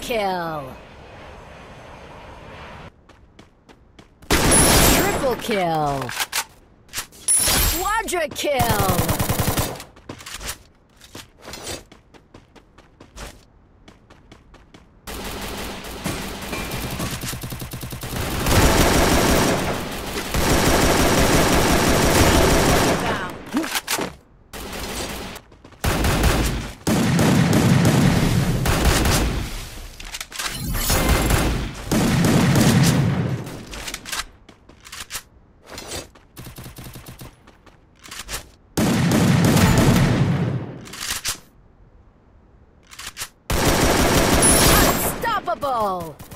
kill. Triple kill. Quadra kill. Unstoppable!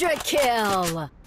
Quadra kill!